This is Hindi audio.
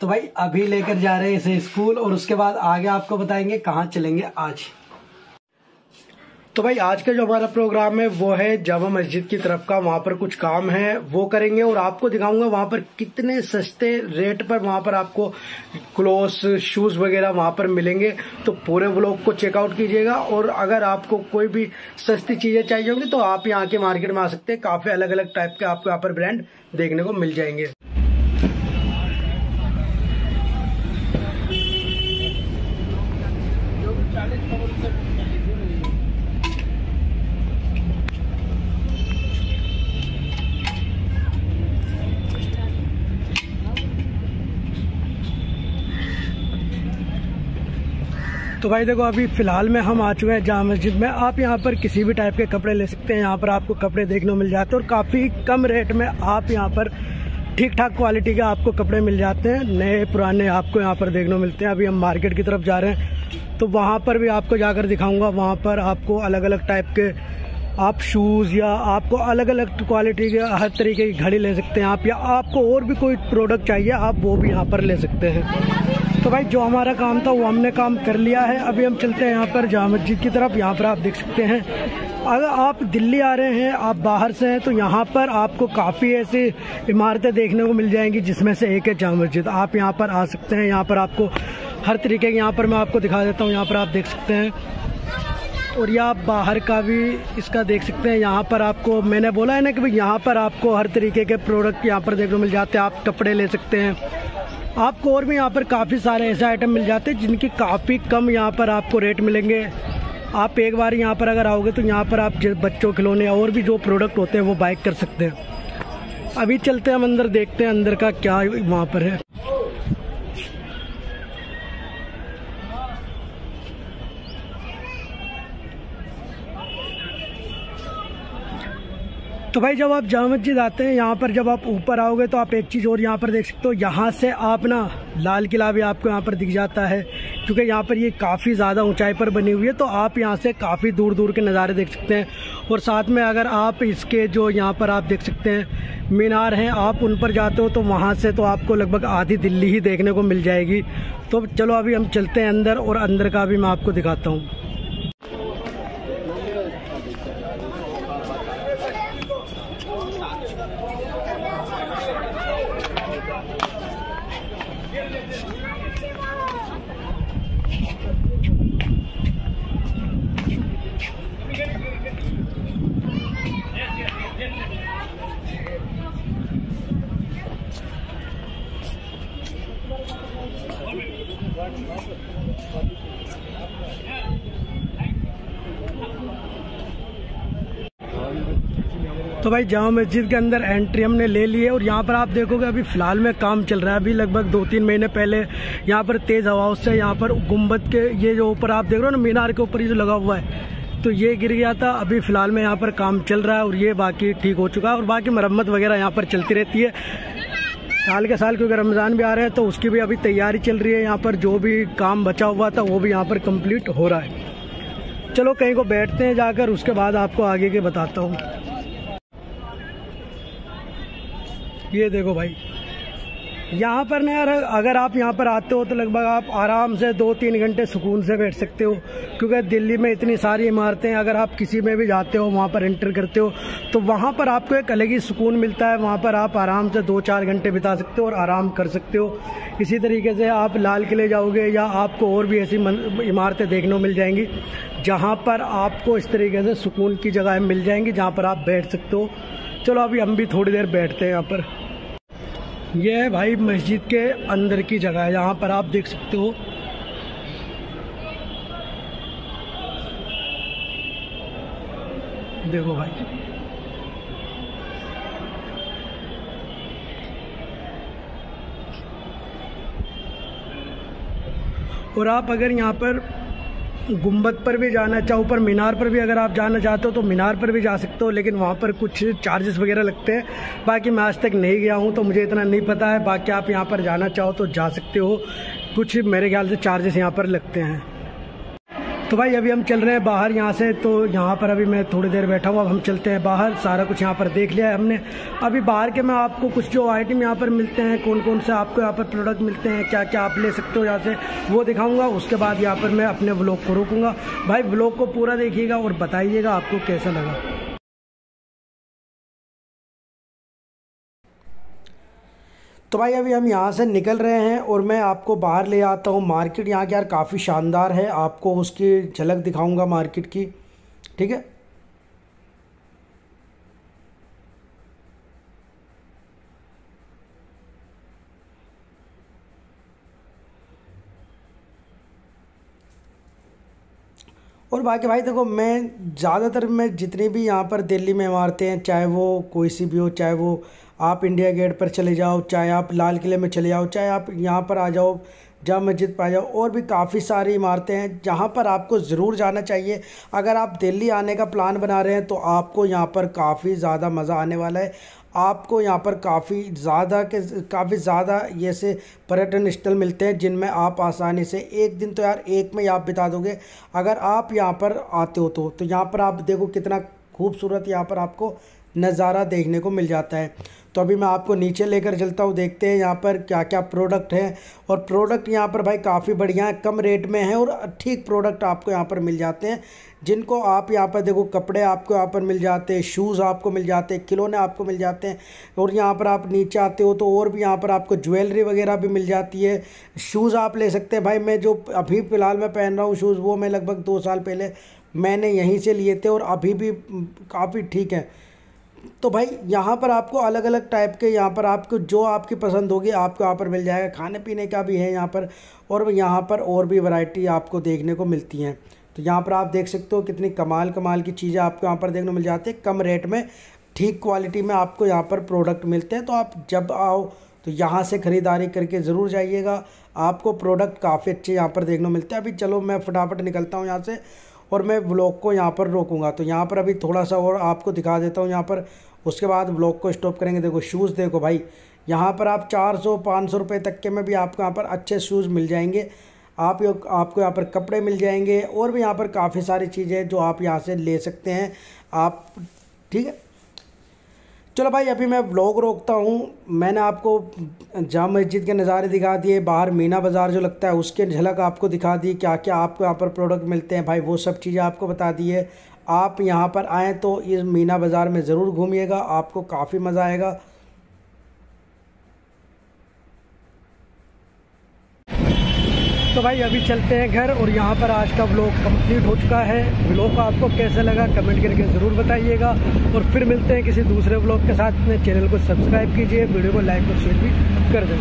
तो भाई, अभी लेकर जा रहे हैं इसे स्कूल और उसके बाद आगे आपको बताएँगे कहाँ चलेंगे आज। तो भाई, आज का जो हमारा प्रोग्राम है, वो है जामा मस्जिद की तरफ़ का। वहाँ पर कुछ काम है, वो करेंगे और आपको दिखाऊँगा वहाँ पर कितने सस्ते रेट पर वहाँ पर आपको क्लोथ्स शूज़ वगैरह वहाँ पर मिलेंगे। तो पूरे व्लॉग को चेकआउट कीजिएगा और अगर आपको कोई भी सस्ती चीज़ें चाहिए होंगी तो आप यहाँ के मार्केट में आ सकते हैं। काफ़ी अलग अलग टाइप के आपको यहाँ पर ब्रांड देखने को मिल जाएँगे। तो भाई देखो, अभी फ़िलहाल में हम आ चुके हैं जामा मस्जिद में। आप यहाँ पर किसी भी टाइप के कपड़े ले सकते हैं। यहाँ पर आपको कपड़े देखने मिल जाते हैं और काफ़ी कम रेट में आप यहाँ पर ठीक ठाक क्वालिटी के आपको कपड़े मिल जाते हैं। नए, पुराने आपको यहाँ पर देखने मिलते हैं। अभी हम मार्केट की तरफ़ जा रहे हैं। तो वहाँ पर भी आपको जाकर दिखाऊँगा। वहाँ पर आपको अलग अलग टाइप के आप शूज़ या आपको अलग अलग क्वालिटी के हर तरीके की घड़ी ले सकते हैं आप या आपको और भी कोई प्रोडक्ट चाहिए, आप वो भी यहाँ पर ले सकते हैं। तो भाई जो हमारा काम था वो हमने काम कर लिया है अभी हम चलते हैं यहाँ पर जामा मस्जिद की तरफ़ यहाँ पर आप देख सकते हैं अगर आप दिल्ली आ रहे हैं आप बाहर से हैं तो यहाँ पर आपको काफ़ी ऐसी इमारतें देखने को मिल जाएँगी जिसमें से एक है जामा मस्जिद आप यहाँ पर आ सकते हैं यहाँ पर आपको हर तरीके के यहाँ पर मैं आपको दिखा देता हूँ यहाँ पर आप देख सकते हैं और ये आप बाहर का भी इसका देख सकते हैं यहाँ पर आपको मैंने बोला है ना कि भाई यहाँ पर आपको हर तरीके के प्रोडक्ट यहाँ पर देखने मिल जाते हैं आप कपड़े ले सकते हैं आपको और भी यहाँ पर काफ़ी सारे ऐसे आइटम मिल जाते हैं जिनकी काफ़ी कम यहाँ पर आपको रेट मिलेंगे। आप एक बार यहाँ पर अगर आओगे तो यहाँ पर आप बच्चों, खिलौने और भी जो प्रोडक्ट होते हैं वो बाइक कर सकते हैं। अभी चलते हैं, हम अंदर देखते हैं अंदर का क्या वहाँ पर है। तो भाई जब आप जामा मस्जिद आते हैं, यहाँ पर जब आप ऊपर आओगे तो आप एक चीज़ और यहाँ पर देख सकते हो, यहाँ से आप ना लाल किला भी आपको यहाँ पर दिख जाता है, क्योंकि यहाँ पर ये काफ़ी ज़्यादा ऊंचाई पर बनी हुई है तो आप यहाँ से काफ़ी दूर दूर के नज़ारे देख सकते हैं। और साथ में अगर आप इसके जो यहाँ पर आप देख सकते हैं, मीनार हैं, आप उन पर जाते हो तो वहाँ से तो आपको लगभग आधी दिल्ली ही देखने को मिल जाएगी। तो चलो अभी हम चलते हैं अंदर और अंदर का भी मैं आपको दिखाता हूँ। तो भाई जामा मस्जिद के अंदर एंट्री हमने ले ली है और यहाँ पर आप देखोगे अभी फ़िलहाल में काम चल रहा है। अभी लगभग दो तीन महीने पहले यहाँ पर तेज़ हवाओं से यहाँ पर गुंबद के ये जो ऊपर आप देख रहे हो ना, मीनार के ऊपर ये जो लगा हुआ है तो ये गिर गया था। अभी फ़िलहाल में यहाँ पर काम चल रहा है और ये बाकी ठीक हो चुका है और बाकी मरम्मत वगैरह यहाँ पर चलती रहती है। साल के साल क्योंकि रमज़ान भी आ रहे हैं तो उसकी भी अभी तैयारी चल रही है। यहाँ पर जो भी काम बचा हुआ था, वो भी यहाँ पर कंप्लीट हो रहा है। चलो कहीं को बैठते हैं जाकर, उसके बाद आपको आगे के बताता हूँ। ये देखो भाई। यहाँ पर ना यार, अगर आप यहाँ पर आते हो तो लगभग आप आराम से दो तीन घंटे सुकून से बैठ सकते हो, क्योंकि दिल्ली में इतनी सारी इमारतें, अगर आप किसी में भी जाते हो, वहाँ पर एंटर करते हो तो वहाँ पर आपको एक अलग ही सुकून मिलता है। वहाँ पर आप आराम से दो चार घंटे बिता सकते हो और आराम कर सकते हो। इसी तरीके से आप लाल किले जाओगे या आपको और भी ऐसी इमारतें देखने को मिल जाएँगी, जहाँ पर आपको इस तरीके से सुकून की जगह मिल जाएँगी, जहाँ पर आप बैठ सकते हो। चलो अभी हम भी थोड़ी देर बैठते हैं यहाँ पर। यह है भाई मस्जिद के अंदर की जगह है, यहाँ पर आप देख सकते हो। देखो भाई। और आप अगर यहाँ पर गुंबद पर भी जाना चाहो ऊपर मीनार पर भी अगर आप जाना चाहते हो तो मीनार पर भी जा सकते हो, लेकिन वहाँ पर कुछ चार्जेस वगैरह लगते हैं। बाकी मैं आज तक नहीं गया हूँ तो मुझे इतना नहीं पता है। बाकी आप यहाँ पर जाना चाहो तो जा सकते हो। कुछ मेरे ख्याल से चार्जेस यहाँ पर लगते हैं। तो भाई, अभी हम चल रहे हैं बाहर यहाँ से तो यहाँ पर अभी मैं थोड़ी देर बैठा हूँ अब हम चलते हैं बाहर। सारा कुछ यहाँ पर देख लिया है हमने। अभी बाहर के मैं आपको कुछ जो आइटम यहाँ पर मिलते हैं कौन कौन से आपको यहाँ पर प्रोडक्ट मिलते हैं क्या क्या आप ले सकते हो यहाँ से, वो दिखाऊँगा। उसके बाद यहाँ पर मैं अपने ब्लॉग को रोकूँगा। भाई ब्लॉग को पूरा देखिएगा और बताइएगा आपको कैसा लगा। तो भाई अभी हम यहाँ से निकल रहे हैं और मैं आपको बाहर ले आता हूँ। मार्केट यहाँ की यार काफ़ी शानदार है। आपको उसकी झलक दिखाऊँगा मार्केट की। ठीक है? और बाकी भाई देखो, मैं ज़्यादातर मैं जितनी भी यहाँ पर दिल्ली में इमारतें हैं, चाहे वो कोई सी भी हो, चाहे वो आप इंडिया गेट पर चले जाओ, चाहे आप लाल किले में चले जाओ, चाहे आप यहाँ पर आ जाओ जाम मस्जिद पर आ जाओ, और भी काफ़ी सारी इमारतें हैं, जहाँ पर आपको ज़रूर जाना चाहिए। अगर आप दिल्ली आने का प्लान बना रहे हैं तो आपको यहाँ पर काफ़ी ज़्यादा मज़ा आने वाला है। आपको यहाँ पर काफ़ी ज़्यादा के, काफ़ी ज़्यादा ऐसे पर्यटन स्थल मिलते हैं, जिनमें आप आसानी से एक दिन तो यार एक में ही आप बिता दोगे। अगर आप यहाँ पर आते हो तो तो यहाँ पर आप देखो कितना खूबसूरत यहाँ पर आपको नज़ारा देखने को मिल जाता है। तो अभी मैं आपको नीचे लेकर चलता हूँ, देखते हैं यहाँ पर क्या क्या प्रोडक्ट हैं। और प्रोडक्ट यहाँ पर भाई काफ़ी बढ़िया है, कम रेट में है और ठीक प्रोडक्ट आपको यहाँ पर मिल जाते हैं। जिनको आप यहाँ पर देखो, कपड़े आपको यहाँ पर मिल जाते हैं शूज़ आपको मिल जाते हैं, खिलौने आपको मिल जाते हैं। और यहाँ पर आप नीचे आते हो तो और भी यहाँ पर आपको ज्वेलरी वगैरह भी मिल जाती है। शूज़ आप ले सकते हैं। भाई मैं जो अभी फ़िलहाल मैं पहन रहा हूँ शूज़ वो मैं लगभग दो साल पहले मैंने यहीं से लिए थे और अभी भी काफ़ी ठीक है। तो भाई, यहाँ पर आपको अलग अलग टाइप के, यहाँ पर आपको जो आपकी पसंद होगी, आपको यहाँ पर मिल जाएगा। खाने पीने का भी है यहाँ पर और यहाँ पर और भी वैरायटी आपको देखने को मिलती हैं। तो यहाँ पर आप देख सकते हो कितनी कमाल कमाल की चीज़ें आपको यहाँ पर देखने को मिल जाती है। कम रेट में, ठीक क्वालिटी में आपको यहाँ पर प्रोडक्ट मिलते हैं। तो आप जब आओ तो यहाँ से ख़रीदारी करके ज़रूर जाइएगा। आपको प्रोडक्ट काफ़ी अच्छे यहाँ पर देखने को मिलते हैं। अभी चलो, मैं फटाफट निकलता हूँ यहाँ से। और मैं ब्लॉग को यहाँ पर रोकूँगा। तो यहाँ पर अभी थोड़ा सा और आपको दिखा देता हूँ यहाँ पर। उसके बाद ब्लॉग को स्टॉप करेंगे। देखो शूज़ देखो भाई। यहाँ पर आप चार सौ पाँच सौ रुपये तक के में भी आपको यहाँ पर अच्छे शूज़ मिल जाएँगे। आप यो, आपको यहाँ पर कपड़े मिल जाएँगे और भी यहाँ पर काफ़ी सारी चीज़ें जो आप यहाँ से ले सकते हैं। आप ठीक है? चलो भाई, अभी मैं ब्लॉग रोकता हूँ। मैंने आपको जाम मस्जिद के नज़ारे दिखा दिए, बाहर मीना बाज़ार जो लगता है, उसके झलक आपको दिखा दी क्या क्या आपको यहाँ पर प्रोडक्ट मिलते हैं। भाई, वो सब चीज़ें आपको बता दी है आप यहाँ पर आएँ तो इस मीना बाज़ार में ज़रूर घूमिएगा, आपको काफ़ी मज़ा आएगा। तो भाई, अभी चलते हैं घर और यहाँ पर आज का ब्लॉग कंप्लीट हो चुका है। ब्लॉग आपको कैसा लगा कमेंट करके ज़रूर बताइएगा। और फिर मिलते हैं किसी दूसरे ब्लॉग के साथ। अपने चैनल को सब्सक्राइब कीजिए, वीडियो को लाइक और शेयर भी कर दें।